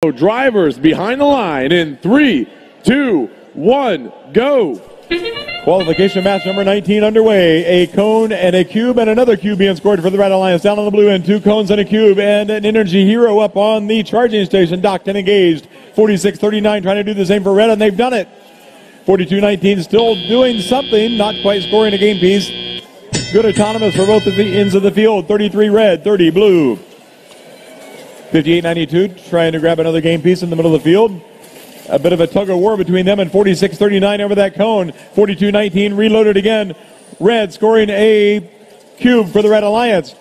Drivers behind the line in three, two, one, go. Qualification match number 19 underway. A cone and a cube and another cube being scored for the Red Alliance. Down on the blue end, two cones and a cube and an energy hero up on the charging station. Docked and engaged. 46-39 trying to do the same for Red and they've done it. 42-19 still doing something, not quite scoring a game piece. Good autonomous for both of the ends of the field. 33 red, 30 blue. 58-92 trying to grab another game piece in the middle of the field. A bit of a tug of war between them and 46-39 over that cone. 42-19 reloaded again. Red scoring a cube for the Red Alliance.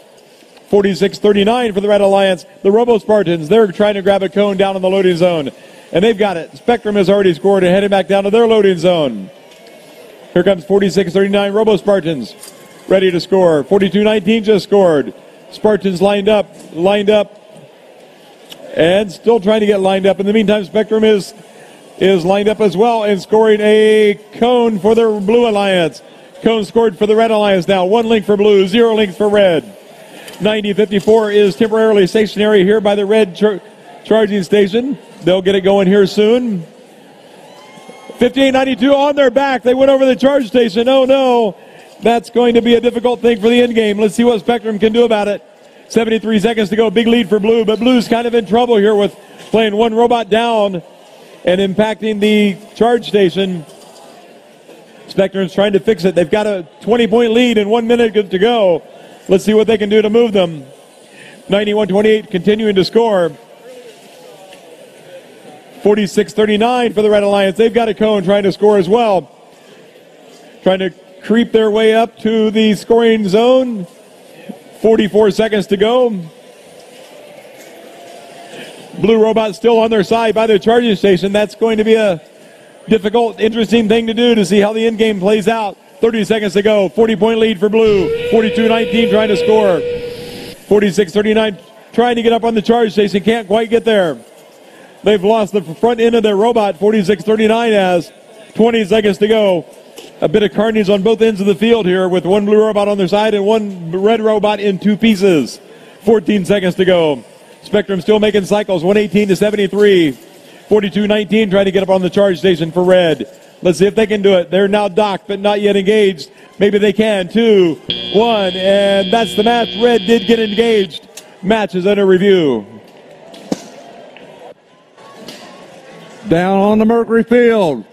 46-39 for the Red Alliance. The Robo Spartans, they're trying to grab a cone down in the loading zone. And they've got it. Spectrum has already scored and heading back down to their loading zone. Here comes 46-39 Robo Spartans. Ready to score. 42-19 just scored. Spartans lined up, lined up, and still trying to get lined up. In the meantime, Spectrum is is lined up as well and scoring a cone for the Blue Alliance. Cone scored for the Red Alliance now. One link for Blue, zero links for Red. 9054 is temporarily stationary here by the Red char- charging station. They'll get it going here soon. 5892 on their back. They went over the charge station. Oh no. That's going to be a difficult thing for the end game. Let's see what Spectrum can do about it. 73 seconds to go. Big lead for Blue, but Blue's kind of in trouble here with playing one robot down and impacting the charge station. Spectrum's trying to fix it. They've got a 20 point lead and one minute to go. Let's see what they can do to move them. 91 28 continuing to score. 46 39 for the Red Alliance. They've got a cone trying to score as well. Trying to creep their way up to the scoring zone. 44 seconds to go. Blue Robot still on their side by the charging station. That's going to be a difficult, interesting thing to do to see how the end game plays out. 30 seconds to go. 40 point lead for Blue. 42 19 trying to score. 46 39 trying to get up on the charge station. Can't quite get there. They've lost the front end of their robot. 46 39 has 20 seconds to go. A bit of carnage on both ends of the field here with one blue robot on their side and one red robot in two pieces. 14 seconds to go. Spectrum still making cycles. 118 to 73. 42 19 trying to get up on the charge station for red. Let's see if they can do it. They're now docked but not yet engaged. Maybe they can. Two, one, and that's the match. Red did get engaged. Match is under review. Down on the Mercury field.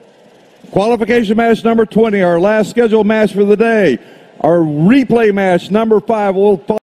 Qualification match number 20, our last scheduled match for the day. Our replay match number five will.